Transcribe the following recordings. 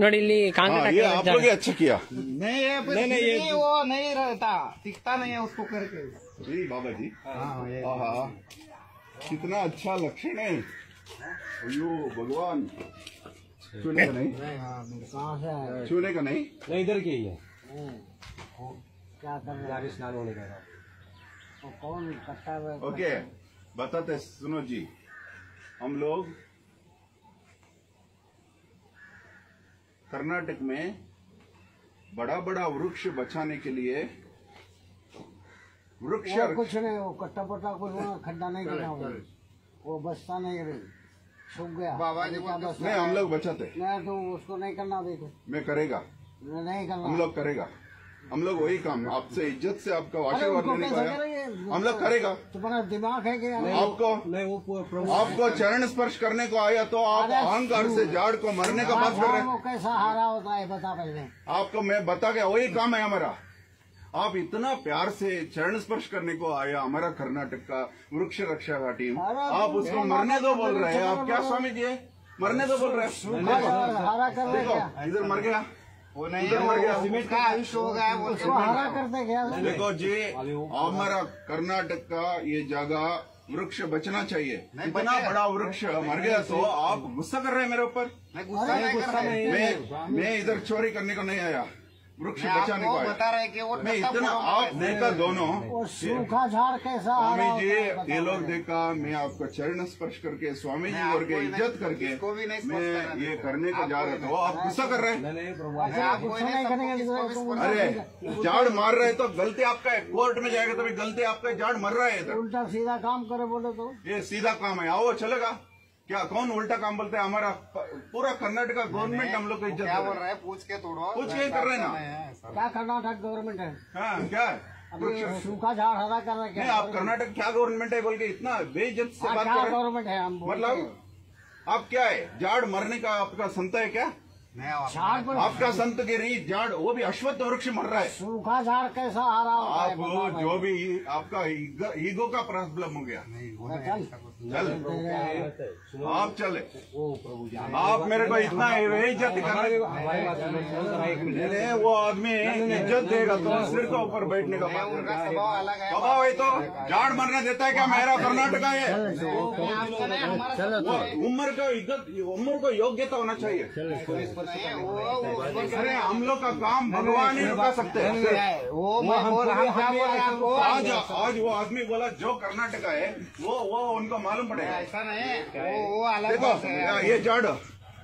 ನೋಡಿ ಇಲ್ಲಿ हाँ, ಕಾಂಕ್ರೀಟ್ ये आप लोग ही अच्छा किया नहीं ये नहीं, नहीं, ये वो नहीं रहता टिकता नहीं है उसको करके जी बाबा जी हाँ ये आहा कितना अच्छा लक्षण है अयो भगवान छूने का नहीं कहाँ से आया छूने का नहीं नहीं इधर की ही है क्या कर रहा जाके स्नान होने का है कौन कट्टा हुआ है? ओके बताते सुनो जी हम लोग कर्नाटक में बड़ा बड़ा वृक्ष बचाने के लिए वृक्ष कुछ नहीं वो कट्टा पट्टा कुछ वहाँ खड्डा नहीं करना वो वो बसता नहीं है सूख गया। बाबा जी नहीं हम लोग बचाते। नहीं तो उसको नहीं करना देखो मैं करेगा। नहीं करना। हम लोग करेगा। हम लोग वही काम आपसे इज़्ज़त से आपका आशीर्वाद लेने को हम लोग करेगा। तुम्हारा दिमाग है क्या आपको आपको चरण स्पर्श करने को आया तो आप अहंकार से जाड़ को मरने का बात कर रहे हैं। कैसा हारा होता है बता पहले। आपको मैं बता गया वही काम है हमारा। आप इतना प्यार से चरण स्पर्श करने को आया हमारा कर्नाटक का वृक्ष रक्षा का टीम आप उसको मरने दो बोल रहे हैं। आप क्या स्वामी जी मरने दो बोल रहे हैं। इधर मर गया। वो नहीं गया आयुष हो गया वो हरा करते क्या? देखो जी हमारा कर्नाटक का ये जगह वृक्ष बचना चाहिए। इतना बड़ा वृक्ष मर गया तो आप गुस्सा कर रहे हैं मेरे ऊपर। गुस्सा नहीं मैं मैं इधर चोरी करने को नहीं आया। वृक्ष बचाने को बता रहे कि वो मैं इतना आप देखा दोनों। सूखा झाड़ कैसा स्वामी जी ये लोग देखा मैं आपका चरण स्पर्श करके स्वामी जी और के इज़्ज़त करके भी नहीं मैं ये करने को जा रहा था। वो आप गुस्सा कर रहे हैं? नहीं नहीं प्रभु अच्छा, अरे झाड़ मार रहे तो गलती आपका है। कोर्ट में जाएगा तभी गलती आपका झाड़ मर रहा है उल्टा सीधा काम करे बोले तो। ये सीधा काम है। आओ चलेगा। क्या कौन उल्टा काम बोलते हैं? हमारा पूरा कर्नाटक का गवर्नमेंट हम लोग को इज़्ज़त क्या बोल रहा रहे हैं। पूछ के तोड़ो है कुछ नहीं कर रहे ना। क्या कर्नाटक गवर्नमेंट है? हाँ क्या? है? सूखा झाड़ हरा कर रहे नहीं क्या? आप कर्नाटक क्या गवर्नमेंट है बोल के इतना बेइज्जत से हाँ, बात कर रहे हैं? गवर्नमेंट है हम मतलब आप क्या है? झाड़ मरने का आपका संत है क्या? झाड़ आपका संत गिरी झाड़ वो भी अश्वत्थ वृक्ष मर रहा है। सूखा झाड़ कैसा हरा होता है आप जो भी आपका ईगो ईगो का प्रॉब्लम हो गया। चल आप चले वो प्रभु जी आप मेरे को इतना इज़्ज़त हो। नहीं, वो आदमी इज़्ज़त देगा तो सिर के ऊपर बैठने का स्वभाव है तो झाड़ मरने देता है क्या मेरा कर्नाटका है उम्र का इज़्ज़त उम्र को योग्यता होना चाहिए अरे हम लोग का काम भगवान ही रुका सकते हैं आज आज वो आदमी बोला जो कर्नाटका है वो वो उनको मालूम पड़ेगा। ऐसा नहीं वो वो अलग देखो ये झाड़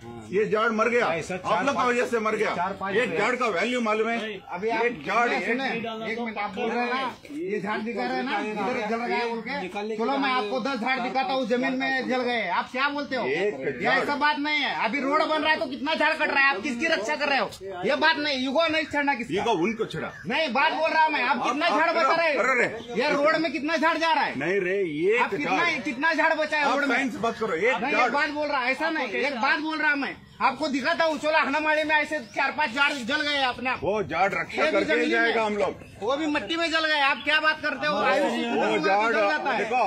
ये झाड़ मर गया। आप लोग की वजह से मर गया। चार पाँच एक झाड़ का वैल्यू मालूम है। अभी एक झाड़ सुने, सुने, एक- मिनट आप बोल रहे हैं ना? ये झाड़ दिखा रहे हैं ना? इधर जल गए बोल के। चलो मैं आपको दस झाड़ दिखाता हूँ ज़मीन में जल गए। आप क्या बोलते हो? ये ऐसा बात नहीं है। अभी रोड बन रहा है तो कितना झाड़ कट रहा है? आप किसकी रक्षा कर रहे हो? ये बात नहीं युगो नहीं छड़ना किसी किसका को उनको छिड़ा। नहीं बात बोल रहा हूँ मैं। आप कितना झाड़ बचा रहे? ये रोड में कितना झाड़ जा रहा है? नहीं रे ये आप कितना कितना झाड़ बचा है रोड में? बात करो एक नहीं झाड़। एक बात बोल रहा है ऐसा नहीं। एक बात बोल रहा हूँ मैं। आपको दिखाता हूँ चलो हनामाड़ी में ऐसे चार पाँच झाड़ जल गए अपने आप। वो झाड़ रक्षा ये करके जाएगा हम लोग। वो भी मिट्टी में जल गए। आप क्या बात करते हो? वो झाड़ तो है। देखो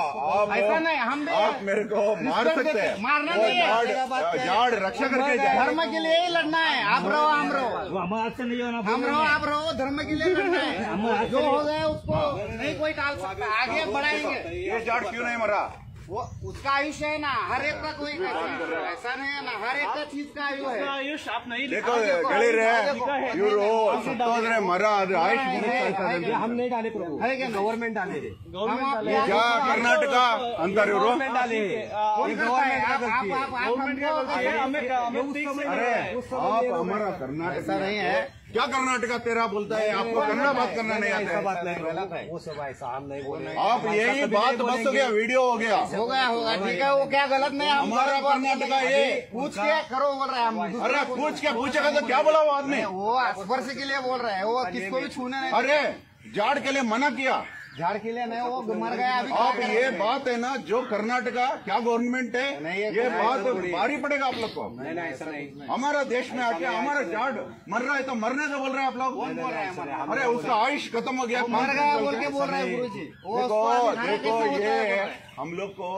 ऐसा नहीं हम आप मेरे को मार सकते हैं। मारना नहीं है। झाड़ रक्षा करके धर्म के लिए ही लड़ना है। आप रहो हम रहो। हमारे से नहीं होना हम रहो आप रहो धर्म के लिए लड़ना है। जो हो गए उसको नहीं कोई टाल सकता। आगे बढ़ाएँगे। ये झाड़ क्यों नहीं मरा? वो उसका आयुष है ना हर एक का कोई ऐसा नहीं है ना हर एक का चीज़ का आयुष है आयुष आप नहीं देखो गले रहे यूरो मरा आयुष हम नहीं डाले प्रभु है क्या गवर्नमेंट डाले गवर्नमेंट क्या कर्नाटका अंतर यूरो गवर्नमेंट आप हमारा कर्नाटक ऐसा नहीं है क्या कर्नाटका तेरा बोलता है? आपको कन्नड़ा बात करना नहीं आता बात है नहीं प्रभु वो सब ऐसा हम नहीं बोल रहे आप यही बात बस हो गया वीडियो हो गया। हो गया होगा ठीक है वो क्या गलत नहीं हमारा कर्नाटका ये पूछ के करो बोल रहे हैं हम अरे पूछ के पूछेगा तो क्या बोला वो आदमी? वो स्पर्श के लिए बोल रहे हैं वो किसको भी छूने अरे जाड़ के लिए मना किया। झाड़ नहीं वो मर गया अभी आप ये बात है ना जो कर्नाटका क्या गवर्नमेंट है नहीं, ये ये तो बात भारी पड़ेगा आप लोग को। नहीं नहीं ऐसा नहीं। हमारा देश में आके हमारा झाड़ मर रहा है तो मरने से बोल रहे हैं आप लोग। बोल रहे हैं अरे उसका आयुष खत्म हो गया। मर गया बोल के बोल रहे हैं गुरु जी देखो ये। हम लोग को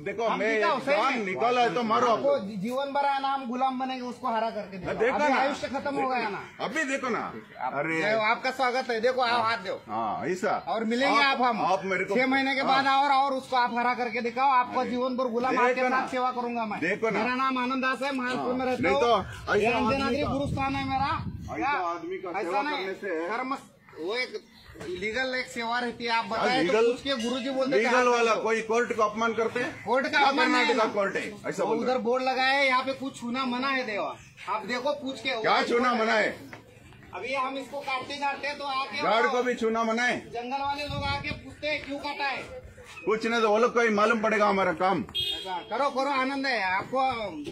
देखो मैं में। निकाला है तो मारो आपको जीवन भर है ना हम गुलाम बनेंगे उसको हरा करके। देखो। ना। आयुष्य खत्म हो गया ना। अभी देखो ना। अरे। आपका स्वागत है। देखो आप हाथ दो। हाँ ऐसा। और मिलेंगे आप, हम। आप मेरे को छह महीने के बाद और और उसको आप हरा करके दिखाओ। आपका जीवन भर गुलाम आपके साथ सेवा करूँगा मैं। देखो मेरा नाम आनंद दास है महाराष्ट्र में रहता नहीं हूँ। तो गुरुस्थान है मेरा। ऐसा आदमी का ऐसा सेवा नहीं, करने से- कर्म वो एक लीगल एक सेवा रहती है आप बताए तो लीगल- पूछ के गुरु जी बोलते लीगल हाँ, वाला तो- कोई कोर्ट का अपमान करते हैं? कोर्ट का हाँ, अपमान नहीं है ना। कोर्ट है ऐसा तो उधर बोर्ड लगाया है, यहाँ पे कुछ छूना मना है देवा। आप देखो पूछ के क्या छूना मना है? अभी हम इसको काटते जाते हैं तो आके गार्ड को भी छूना मना है? जंगल वाले लोग आके पूछते हैं क्यों काटा है? पूछने तो वो लोग को मालूम पड़ेगा हमारा काम। करो करो आनंद है। आपको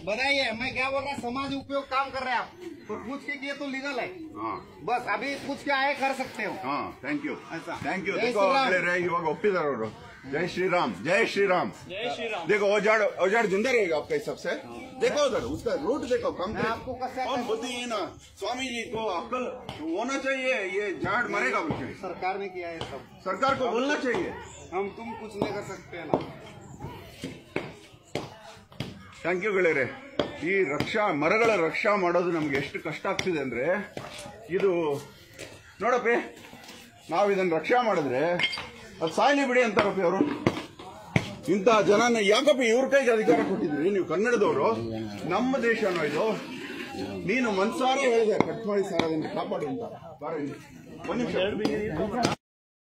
बधाई है। मैं क्या बोल रहा समाज उपयोग काम कर रहे हैं आप। तो पूछ के किए तो लीगल है। हाँ। बस अभी पूछ के आए कर सकते हो। थैंक यू थैंक यू देखो युवक ऑफिसर हो जय श्री राम। जय श्री राम। जय श्री राम। देखो औजाड़ औजाड़ ज़िंदा रहेगा आपके हिसाब से देखो उधर उसका रूट देखो कम आपको कौन बुद्धि है ना स्वामी जी को अक्कल होना चाहिए ये झाड़ मरेगा सरकार ने किया है सब। सरकार को बोलना चाहिए। हम तुम कुछ नहीं कर सकते हैं ना ಥ್ಯಾಂಕ್ ಯು ಗೆಳೆಯರೆ ಈ ರಕ್ಷಾ ಮರಗಳ ರಕ್ಷಾ ಮಾಡೋದು ನಮ್ಗೆ ಎಷ್ಟು ಕಷ್ಟ ಆಗ್ತಿದೆ ಅಂದ್ರೆ ಇದು ನೋಡಪ್ಪಿ ನಾವು ಇದನ್ನ ರಕ್ಷಾ ಮಾಡಿದ್ರೆ ಅದು ಸಾಯ್ಲಿ ಬಿಡಿ ಅಂತಾರಪ್ಪಿ ಅವರು ಇಂಥ ಜನನ ಯಾಕಪ್ಪ ಇವ್ರ ಕೈಗೆ ಅಧಿಕಾರ ಕೊಟ್ಟಿದ್ರಿ ನೀವು ಕನ್ನಡದವರು ನಮ್ಮ ದೇಶನೋ ಇದು ನೀನು ಮನ್ಸಾರ ಹೇಳಿದೆ ಕಟ್ ಮಾಡಿ ಸರ್ ಅದನ್ನು ಕಾಪಾಡಿ ಅಂತ ಬಾರ ಇಲ್ಲಿ. ಒಂದ್ ನಿಮಿಷ